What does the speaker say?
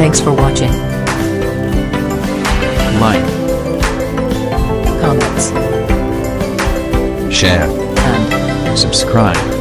Thanks for watching. Like, Comments share, and subscribe.